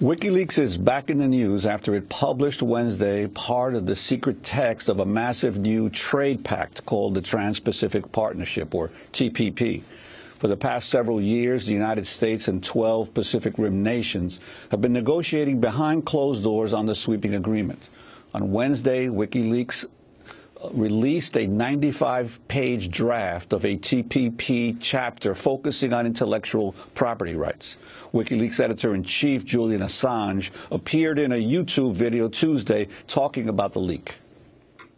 WikiLeaks is back in the news after it published Wednesday part of the secret text of a massive new trade pact called the Trans-Pacific Partnership, or TPP. For the past several years, the United States and 12 Pacific Rim nations have been negotiating behind closed doors on the sweeping agreement. On Wednesday, WikiLeaks released a 95-page draft of a TPP chapter focusing on intellectual property rights. WikiLeaks editor-in-chief Julian Assange appeared in a YouTube video Tuesday talking about the leak.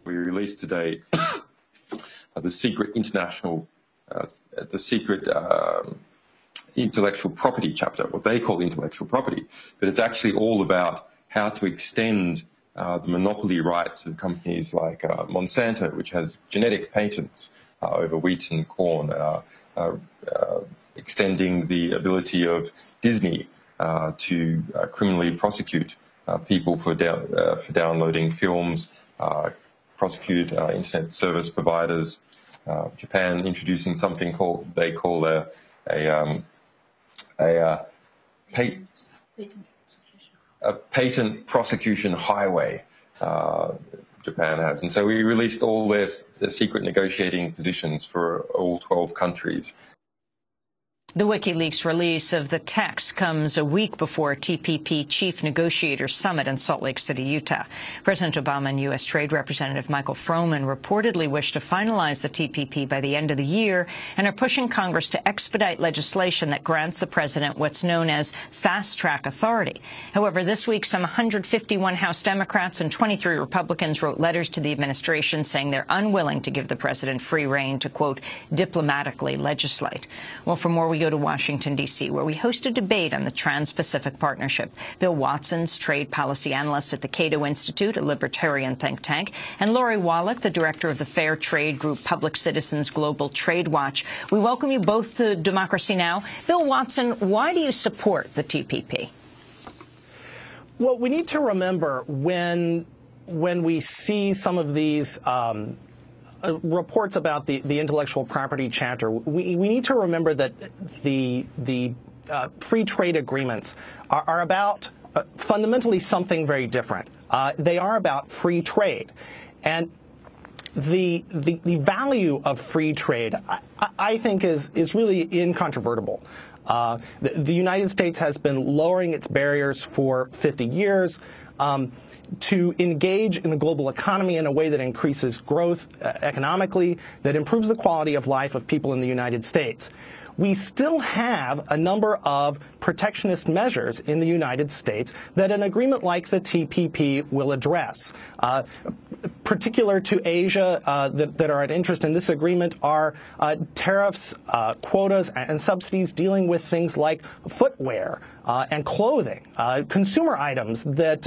We released today the secret international, uh, the secret um, intellectual property chapter, what they call intellectual property, but it's actually all about how to extend uh, the monopoly rights of companies like uh, Monsanto, which has genetic patents uh, over wheat and corn, uh, uh, uh, extending the ability of Disney to criminally prosecute people for, for downloading films, prosecute internet service providers. Japan introducing something called they call a a, um, a patent a patent prosecution highway uh, Japan has. And so we released all their, their secret negotiating positions for all 12 countries. The WikiLeaks release of the text comes a week before TPP chief negotiator summit in Salt Lake City, Utah. President Obama and U.S. Trade Representative Michael Froman reportedly wish to finalize the TPP by the end of the year and are pushing Congress to expedite legislation that grants the president what's known as fast-track authority. However, this week, some 151 House Democrats and 23 Republicans wrote letters to the administration saying they're unwilling to give the president free rein to, quote, diplomatically legislate. Well, for more, we go to Washington, D.C., where we host a debate on the Trans-Pacific Partnership. Bill Watson's trade policy analyst at the Cato Institute, a libertarian think tank, and Lori Wallach, the director of the fair trade group Public Citizens Global Trade Watch. We welcome you both to Democracy Now! Bill Watson, why do you support the TPP? Well, we need to remember when when we see some of these um, uh, reports about the, the intellectual property chapter, we, we need to remember that the, the uh, free trade agreements are, are about uh, fundamentally something very different. Uh, they are about free trade. And the, the, the value of free trade, I, I think, is, is really incontrovertible. Uh, the, the, United States has been lowering its barriers for 50 years. Um, to engage in the global economy in a way that increases growth uh, economically, that improves the quality of life of people in the United States. We still have a number of protectionist measures in the United States that an agreement like the TPP will address. Uh, particular to Asia uh, that, that, are at interest in this agreement are uh, tariffs, uh, quotas, and subsidies dealing with things like footwear uh, and clothing, uh, consumer items that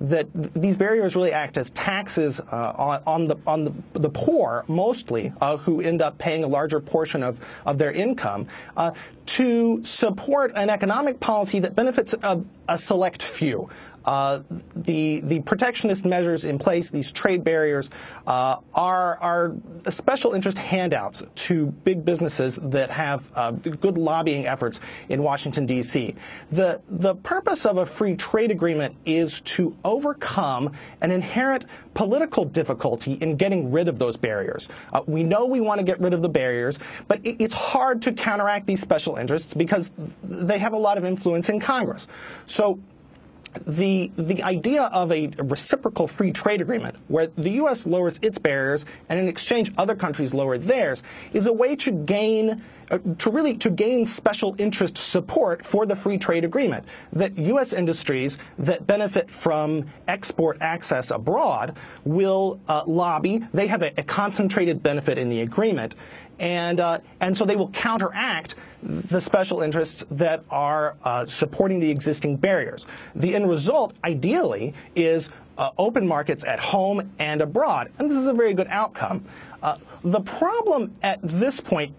that these barriers really act as taxes on, on, the on the, the poor mostly who end up paying a larger portion of, of their income to support an economic policy that benefits a, a select few. Uh, the the protectionist measures in place, these trade barriers, uh, are are special interest handouts to big businesses that have uh, good lobbying efforts in Washington D.C. The the purpose of a free trade agreement is to overcome an inherent political difficulty in getting rid of those barriers. Uh, we know we want to get rid of the barriers, but it, it's hard to counteract these special interests because they have a lot of influence in Congress. So the the idea of a reciprocal free trade agreement where the US lowers its barriers and in exchange other countries lower theirs is a way to gain uh, to really to gain special interest support for the free trade agreement that US industries that benefit from export access abroad will uh, lobby. They have a, a concentrated benefit in the agreement and, uh, and so they will counteract the special interests that are uh, supporting the existing barriers. The end result, ideally, is uh, open markets at home and abroad, and this is a very good outcome. Uh, the problem at this point,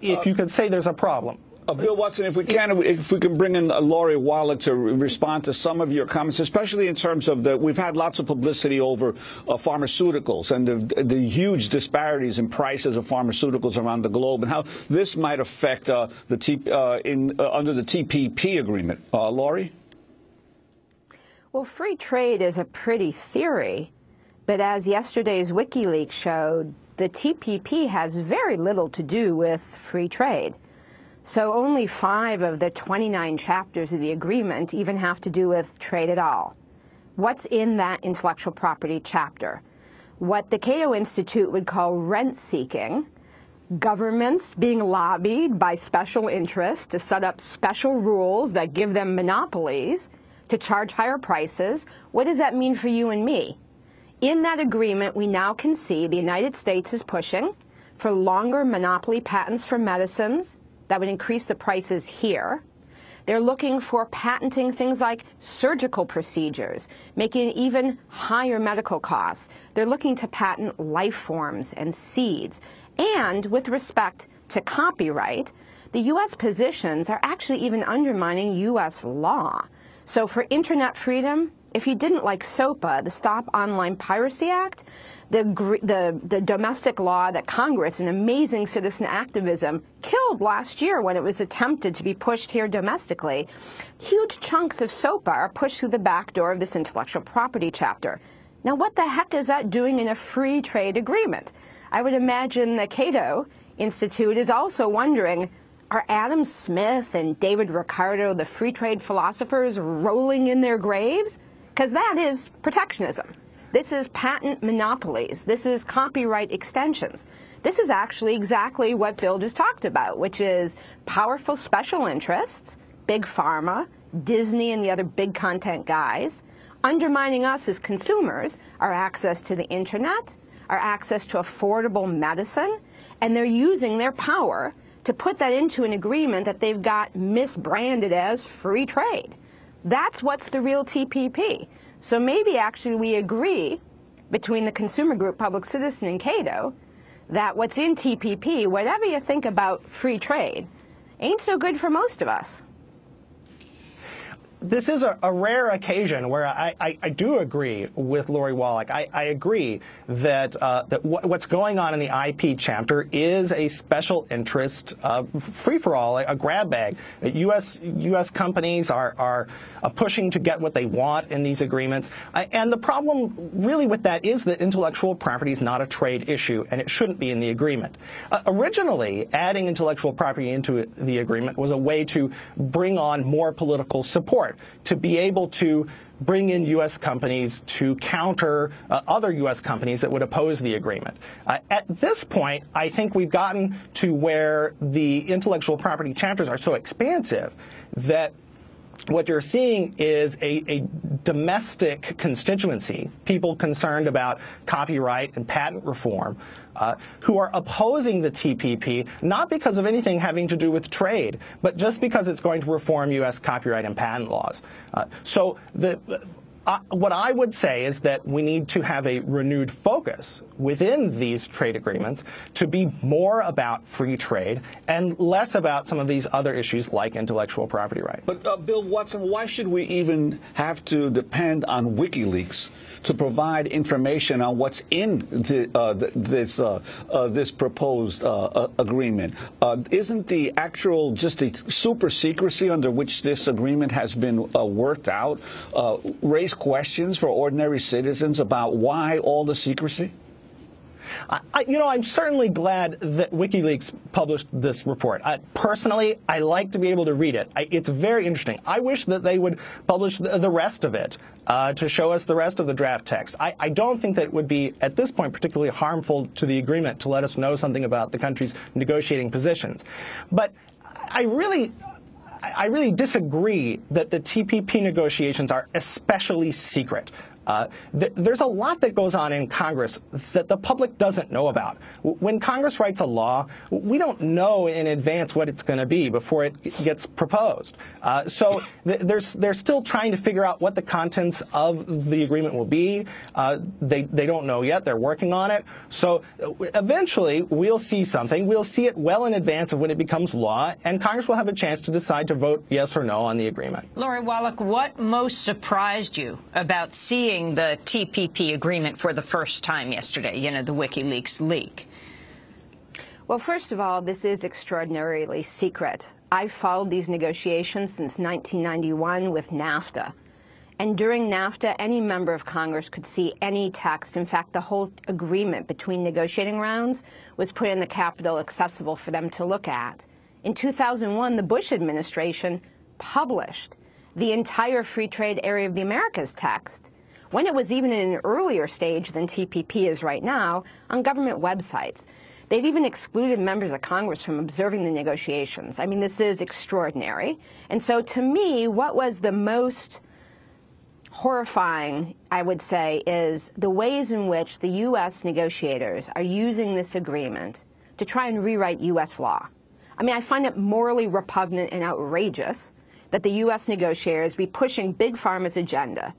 if you could say there's a problem, uh, Bill Watson, if we can, if we can bring in Laurie Lori Wallach to respond to some of your comments, especially in terms of the, we've had lots of publicity over uh, pharmaceuticals and the, the, huge disparities in prices of pharmaceuticals around the globe, and how this might affect uh, the T, uh, in uh, under the TPP agreement. Lori. Well, free trade is a pretty theory, but as yesterday's WikiLeaks showed, the TPP has very little to do with free trade. So only five of the 29 chapters of the agreement even have to do with trade at all. What's in that intellectual property chapter? What the Cato Institute would call rent seeking, governments being lobbied by special interests to set up special rules that give them monopolies, to charge higher prices. What does that mean for you and me? In that agreement, we now can see the United States is pushing for longer monopoly patents for medicines that would increase the prices here. They're looking for patenting things like surgical procedures, making even higher medical costs. They're looking to patent life forms and seeds. And with respect to copyright, the U.S. positions are actually even undermining U.S. law. So for internet freedom, if you didn't like SOPA, the Stop Online Piracy Act, the, the, the, domestic law that Congress, in amazing citizen activism, killed last year when it was attempted to be pushed here domestically, huge chunks of SOPA are pushed through the back door of this intellectual property chapter. Now, what the heck is that doing in a free trade agreement? I would imagine the Cato Institute is also wondering are Adam Smith and David Ricardo, the free trade philosophers, rolling in their graves? Because that is protectionism. This is patent monopolies. This is copyright extensions. This is actually exactly what Bill just talked about, which is powerful special interests, big pharma, Disney and the other big content guys, undermining us as consumers, our access to the internet, our access to affordable medicine, and they're using their power to put that into an agreement that they've got misbranded as free trade. That's what's the real TPP. So maybe actually we agree between the consumer group, Public Citizen, and Cato that what's in TPP, whatever you think about free trade, ain't so good for most of us this is a, a, rare occasion where I, I, I, do agree with Lori Wallach. I, I agree that, uh, that what's going on in the IP chapter is a special interest uh, free-for-all, a, grab bag. U.S. U.S. companies are, are uh, pushing to get what they want in these agreements. and the problem really with that is that intellectual property is not a trade issue, and it shouldn't be in the agreement. Uh, originally, adding intellectual property into the agreement was a way to bring on more political support to be able to bring in U.S. companies to counter uh, other U.S. companies that would oppose the agreement. Uh, at this point, I think we've gotten to where the intellectual property chapters are so expansive that what you're seeing is a, a, domestic constituency, people concerned about copyright and patent reform, uh, who are opposing the TPP, not because of anything having to do with trade, but just because it's going to reform U.S. copyright and patent laws. Uh, so the uh, what I would say is that we need to have a renewed focus within these trade agreements to be more about free trade and less about some of these other issues like intellectual property rights. But uh, Bill Watson, why should we even have to depend on WikiLeaks to provide information on what's in the, uh, this uh, uh, this proposed uh, agreement? isn't the actual just the super secrecy under which this agreement has been worked out raise questions for ordinary citizens about why all the secrecy? I, you know, I'm certainly glad that WikiLeaks published this report. I, personally, I like to be able to read it. I, it's very interesting. I wish that they would publish the, the rest of it uh, to show us the rest of the draft text. I, I don't think that it would be, at this point, particularly harmful to the agreement to let us know something about the country's negotiating positions. But I really I really disagree that the TPP negotiations are especially secret. Uh, th there's a lot that goes on in Congress that the public doesn't know about. When Congress writes a law, we don't know in advance what it's going to be before it gets proposed. Uh, so th they're still trying to figure out what the contents of the agreement will be. Uh, they, they don't know yet. They're working on it. So uh, eventually, we'll see something. We'll see it well in advance of when it becomes law, and Congress will have a chance to decide to vote yes or no on the agreement. Lori Wallach, what most surprised you about seeing the TPP agreement for the first time yesterday, you know, the WikiLeaks leak? Well, first of all, this is extraordinarily secret. I've followed these negotiations since 1991 with NAFTA. And during NAFTA, any member of Congress could see any text. In fact, the whole agreement between negotiating rounds was put in the Capitol accessible for them to look at. In 2001, the Bush administration published the entire free trade area of the Americas text when it was even in an earlier stage than TPP is right now on government websites. They've even excluded members of Congress from observing the negotiations. I mean, this is extraordinary. And so to me, what was the most horrifying, I would say, is the ways in which the U.S. negotiators are using this agreement to try and rewrite U.S. law. I mean, I find it morally repugnant and outrageous that the U.S. negotiators be pushing Big Pharma's agenda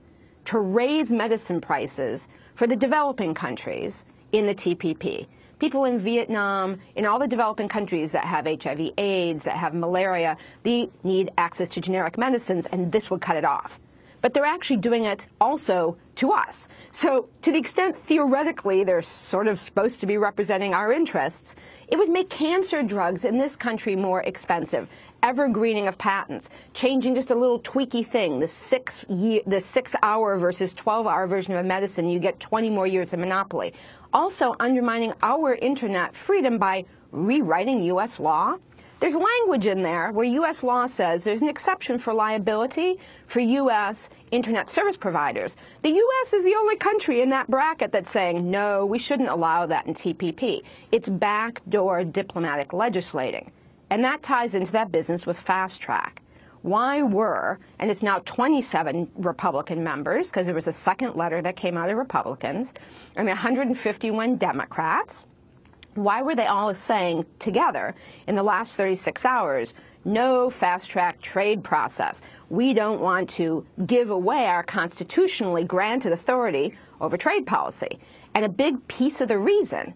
to raise medicine prices for the developing countries in the TPP. People in Vietnam, in all the developing countries that have HIV AIDS, that have malaria, they need access to generic medicines, and this would cut it off but they're actually doing it also to us. So to the extent theoretically they're sort of supposed to be representing our interests, it would make cancer drugs in this country more expensive. Evergreening of patents, changing just a little tweaky thing, the six year, the six hour versus 12 hour version of a medicine, you get 20 more years of monopoly. Also undermining our internet freedom by rewriting U.S. law there's language in there where U.S. law says there's an exception for liability for U.S. internet service providers. The U.S. is the only country in that bracket that's saying, no, we shouldn't allow that in TPP. It's backdoor diplomatic legislating. And that ties into that business with fast track. Why were, and it's now 27 Republican members, because there was a second letter that came out of Republicans, and 151 Democrats, why were they all saying together in the last 36 hours, no fast track trade process? We don't want to give away our constitutionally granted authority over trade policy. And a big piece of the reason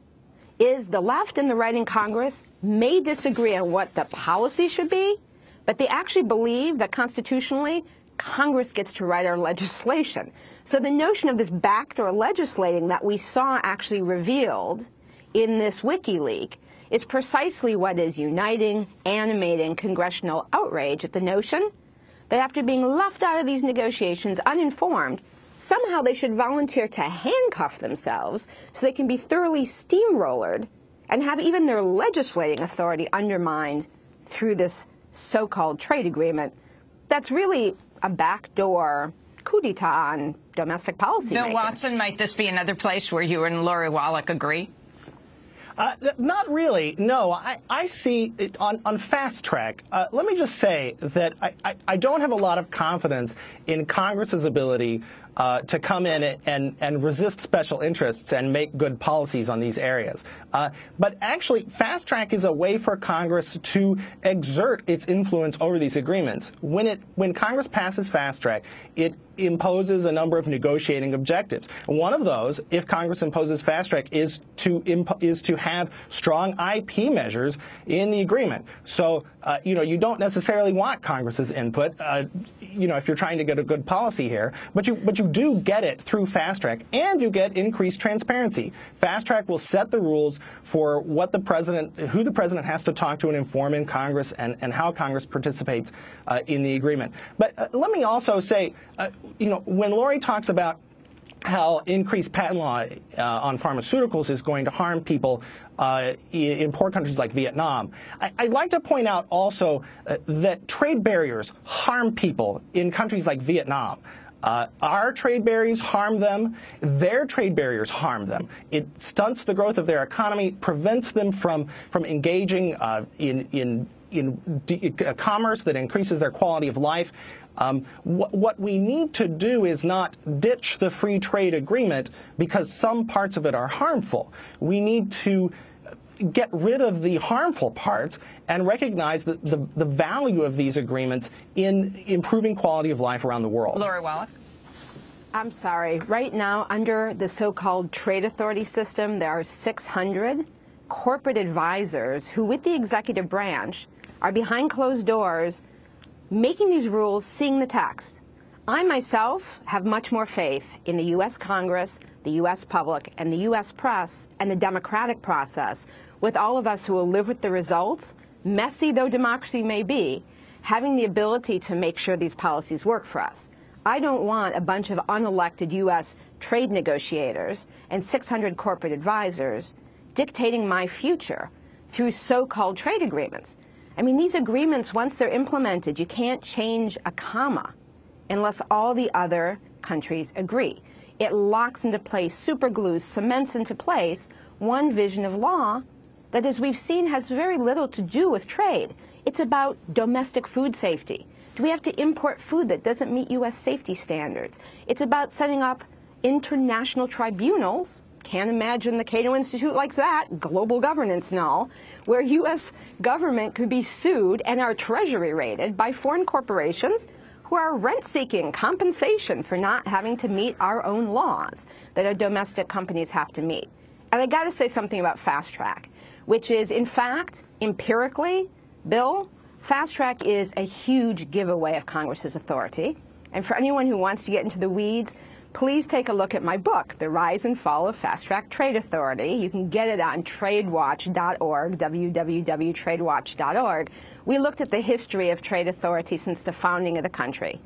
is the left and the right in Congress may disagree on what the policy should be, but they actually believe that constitutionally Congress gets to write our legislation. So the notion of this backdoor legislating that we saw actually revealed in this WikiLeaks is precisely what is uniting, animating congressional outrage at the notion that after being left out of these negotiations uninformed, somehow they should volunteer to handcuff themselves so they can be thoroughly steamrollered and have even their legislating authority undermined through this so-called trade agreement that's really a backdoor coup d'etat on domestic policy. Bill. Watson, might this be another place where you and Lori Wallach agree? Uh, not really. No, I, I see it on, on fast track. Uh, let me just say that I, I, I, don't have a lot of confidence in Congress's ability uh, to come in and, and resist special interests and make good policies on these areas. Uh, but actually, fast track is a way for Congress to exert its influence over these agreements. When it when Congress passes fast track, it imposes a number of negotiating objectives. One of those, if Congress imposes fast track, is to is to have strong IP measures in the agreement. So uh, you know you don't necessarily want Congress's input. Uh, you know if you're trying to get a good policy here, but you but you do get it through fast track, and you get increased transparency. Fast track will set the rules for what the president, who the president has to talk to and inform in Congress, and and how Congress participates uh, in the agreement. But uh, let me also say, uh, you know, when Lori talks about how increased patent law uh, on pharmaceuticals is going to harm people uh, in poor countries like Vietnam. I, would like to point out also uh, that trade barriers harm people in countries like Vietnam. Uh, our trade barriers harm them. Their trade barriers harm them. It stunts the growth of their economy, prevents them from, from engaging uh, in, in, in uh, commerce that increases their quality of life. Um, wh what we need to do is not ditch the free trade agreement because some parts of it are harmful. We need to get rid of the harmful parts and recognize the, the, the, value of these agreements in improving quality of life around the world. Lori Wallach. I'm sorry. Right now, under the so-called trade authority system, there are 600 corporate advisors who, with the executive branch, are behind closed doors making these rules, seeing the text. I myself have much more faith in the U.S. Congress, the U.S. public, and the U.S. press, and the democratic process, with all of us who will live with the results, messy though democracy may be, having the ability to make sure these policies work for us. I don't want a bunch of unelected U.S. trade negotiators and 600 corporate advisors dictating my future through so-called trade agreements. I mean, these agreements, once they're implemented, you can't change a comma unless all the other countries agree. It locks into place, superglues, cements into place one vision of law that, as we've seen, has very little to do with trade. It's about domestic food safety. Do we have to import food that doesn't meet U.S. safety standards? It's about setting up international tribunals. Can't imagine the Cato Institute likes that, global governance and all, where U.S. government could be sued and our treasury raided by foreign corporations who are rent-seeking compensation for not having to meet our own laws that our domestic companies have to meet. And I got to say something about fast track, which is, in fact, empirically, Bill, fast track is a huge giveaway of Congress's authority. And for anyone who wants to get into the weeds, please take a look at my book, The Rise and Fall of Fast Track Trade Authority. You can get it on tradewatch.org, www.tradewatch.org. We looked at the history of trade authority since the founding of the country.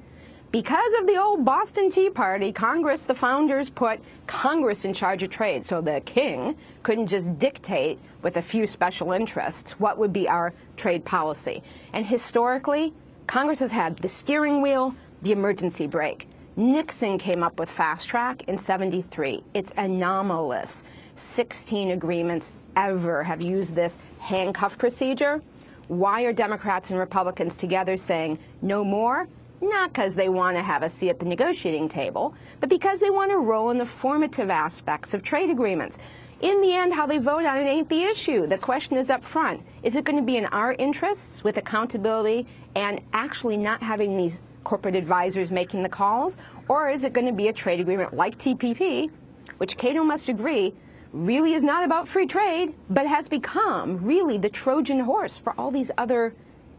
Because of the old Boston Tea Party, Congress, the founders put Congress in charge of trade, so the king couldn't just dictate with a few special interests what would be our trade policy. And historically, Congress has had the steering wheel, the emergency brake. Nixon came up with fast track in 73. It's anomalous. 16 agreements ever have used this handcuff procedure. Why are Democrats and Republicans together saying no more? not because they want to have a seat at the negotiating table, but because they want to roll in the formative aspects of trade agreements. In the end, how they vote on it ain't the issue. The question is up front. Is it going to be in our interests with accountability and actually not having these corporate advisors making the calls? Or is it going to be a trade agreement like TPP, which Cato must agree really is not about free trade, but has become really the Trojan horse for all these other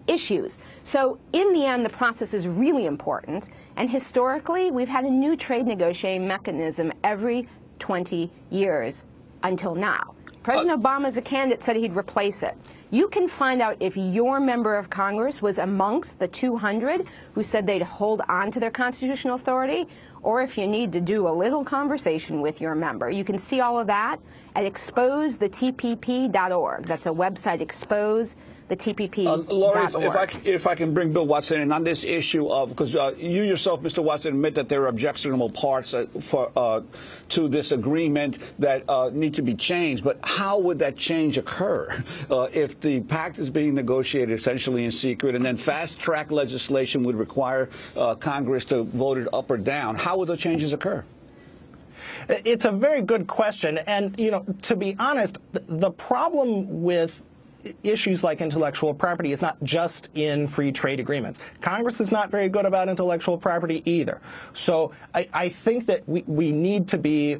issues. So in the end, the process is really important. And historically, we've had a new trade negotiating mechanism every 20 years until now. President uh, Obama, as a candidate, said he'd replace it. You can find out if your member of Congress was amongst the 200 who said they'd hold on to their constitutional authority, or if you need to do a little conversation with your member. You can see all of that at exposetpp.org. That's a website, expose the TPP. Uh, Lori, if, if, I, if I can bring Bill Watson in on this issue of, because uh, you yourself, Mr. Watson, admit that there are objectionable parts uh, for, uh, to this agreement that uh, need to be changed, but how would that change occur uh, if the pact is being negotiated essentially in secret and then fast-track legislation would require Congress to vote it up or down? How would those changes occur? It's a very good question. And, you know, to be honest, the problem with issues like intellectual property is not just in free trade agreements. Congress is not very good about intellectual property either. So I, I think that we, we need to be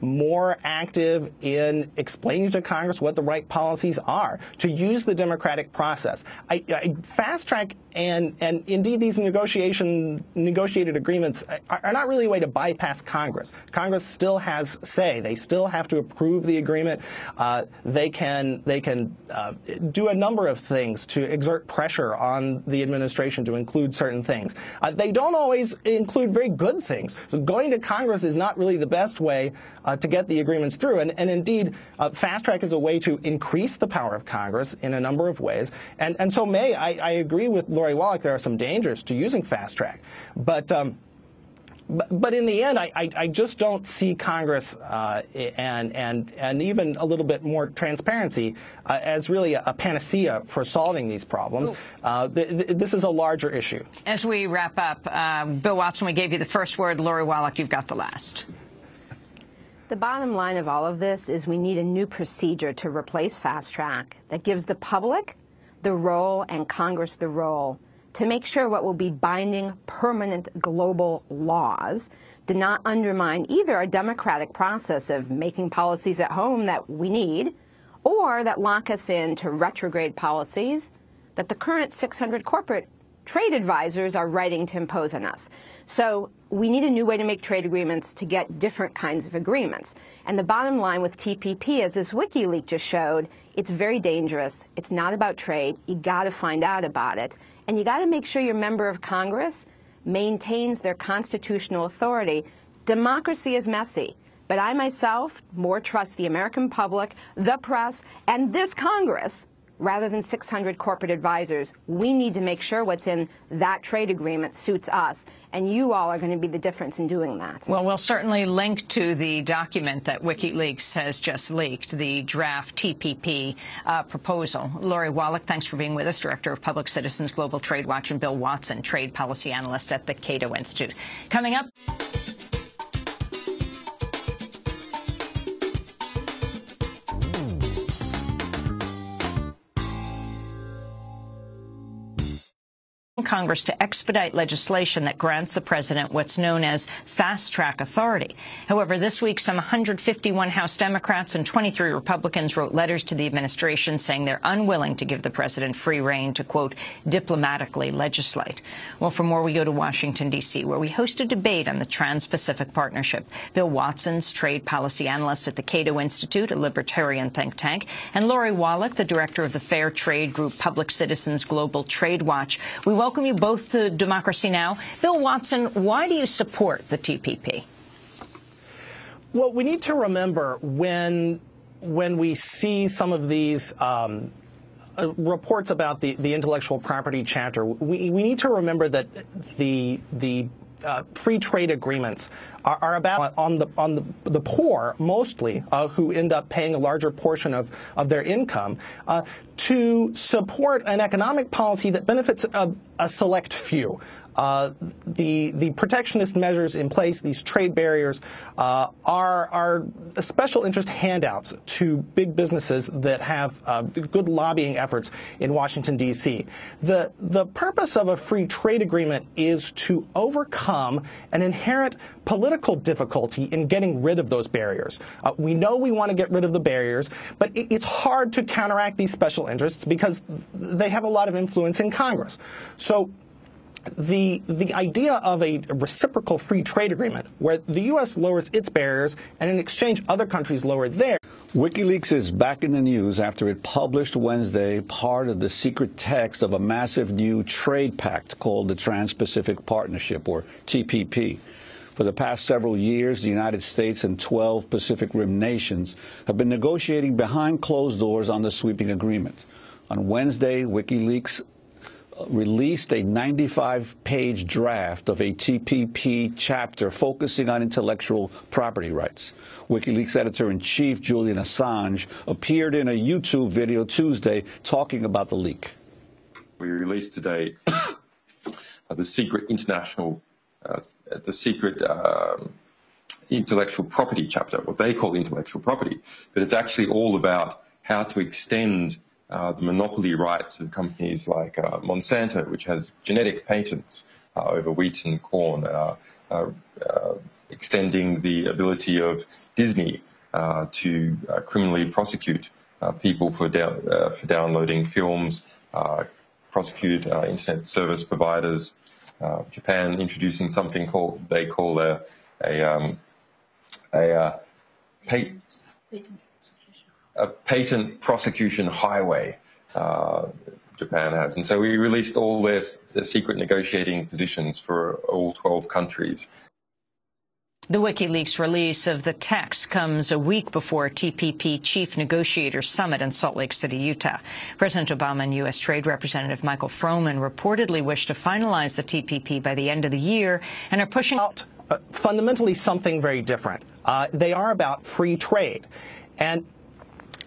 more active in explaining to Congress what the right policies are, to use the democratic process. I, I, fast track and, and indeed these negotiation, negotiated agreements are, are, not really a way to bypass Congress. Congress still has say. They still have to approve the agreement. Uh, they can, they can uh, do a number of things to exert pressure on the administration to include certain things. Uh, they don't always include very good things. So going to Congress is not really the best way uh, to get the agreements through. And, and indeed, uh, fast track is a way to increase the power of Congress in a number of ways. And, and so, May, I, I agree with Lori Wallach, there are some dangers to using fast track. But um, but, but, in the end, I, I, I just don't see Congress uh, and, and, and even a little bit more transparency uh, as really a, a, panacea for solving these problems. Uh, th th this is a larger issue. As we wrap up, uh, Bill Watson, we gave you the first word. Lori Wallach, you've got the last. The bottom line of all of this is we need a new procedure to replace fast track that gives the public the role and Congress the role to make sure what will be binding permanent global laws do not undermine either our democratic process of making policies at home that we need or that lock us into retrograde policies that the current 600 corporate trade advisors are writing to impose on us. So we need a new way to make trade agreements to get different kinds of agreements. And the bottom line with TPP, as this WikiLeaks just showed, it's very dangerous. It's not about trade. You got to find out about it. And you got to make sure your member of Congress maintains their constitutional authority, democracy is messy. But I myself more trust the American public, the press, and this Congress rather than 600 corporate advisors. We need to make sure what's in that trade agreement suits us, and you all are going to be the difference in doing that. Well, we'll certainly link to the document that WikiLeaks has just leaked, the draft TPP uh, proposal. Lori Wallach, thanks for being with us, Director of Public Citizens Global Trade Watch, and Bill Watson, Trade Policy Analyst at the Cato Institute. Coming up... Congress to expedite legislation that grants the president what's known as fast-track authority. However, this week, some 151 House Democrats and 23 Republicans wrote letters to the administration saying they're unwilling to give the president free rein to, quote, diplomatically legislate. Well, for more, we go to Washington, D.C., where we host a debate on the Trans-Pacific Partnership. Bill Watson's trade policy analyst at the Cato Institute, a libertarian think tank, and Lori Wallach, the director of the fair trade group Public Citizens Global Trade Watch. We welcome welcome you both to Democracy Now! Bill Watson, why do you support the TPP? Well, we need to remember when when we see some of these um, uh, reports about the, the intellectual property chapter, we, we need to remember that the the uh, free trade agreements are, are, about on the on the, the poor mostly uh, who end up paying a larger portion of, of their income uh, to support an economic policy that benefits a, a select few. Uh, the the protectionist measures in place, these trade barriers, uh, are are special interest handouts to big businesses that have uh, good lobbying efforts in Washington D.C. The the purpose of a free trade agreement is to overcome an inherent political difficulty in getting rid of those barriers. Uh, we know we want to get rid of the barriers, but it, it's hard to counteract these special interests because they have a lot of influence in Congress. So the the idea of a reciprocal free trade agreement where the U.S. lowers its barriers and in exchange other countries lower theirs. WikiLeaks is back in the news after it published Wednesday part of the secret text of a massive new trade pact called the Trans-Pacific Partnership, or TPP. For the past several years, the United States and 12 Pacific Rim nations have been negotiating behind closed doors on the sweeping agreement. On Wednesday, WikiLeaks released a 95-page draft of a TPP chapter focusing on intellectual property rights. WikiLeaks editor-in-chief Julian Assange appeared in a YouTube video Tuesday talking about the leak. We released today the secret international, uh, the secret um, intellectual property chapter, what they call intellectual property, but it's actually all about how to extend uh, the monopoly rights of companies like uh, Monsanto, which has genetic patents uh, over wheat and corn, uh, uh, extending the ability of Disney to criminally prosecute people for, for downloading films, prosecute internet service providers. Japan introducing something called they call a a, um, a patent a patent prosecution highway. Uh, Japan has. And so we released all their, their secret negotiating positions for all 12 countries. The WikiLeaks release of the text comes a week before TPP Chief Negotiator Summit in Salt Lake City, Utah. President Obama and U.S. Trade Representative Michael Froman reportedly wish to finalize the TPP by the end of the year and are pushing out uh, fundamentally something very different. Uh, they are about free trade. And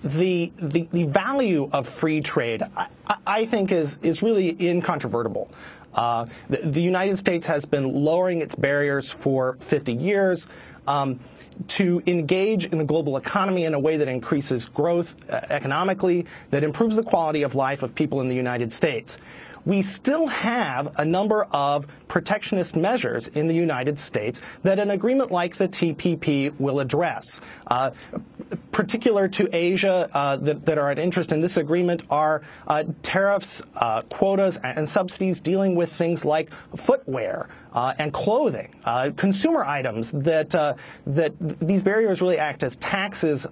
the, the, the value of free trade, I, I think, is, is really incontrovertible. Uh, the, the, United States has been lowering its barriers for 50 years. Um, to engage in the global economy in a way that increases growth uh, economically, that improves the quality of life of people in the United States we still have a number of protectionist measures in the United States that an agreement like the TPP will address. Uh, particular to Asia uh, that, that, are at interest in this agreement are uh, tariffs, uh, quotas, and subsidies dealing with things like footwear. Uh, and clothing, uh, consumer items that that these barriers really act as taxes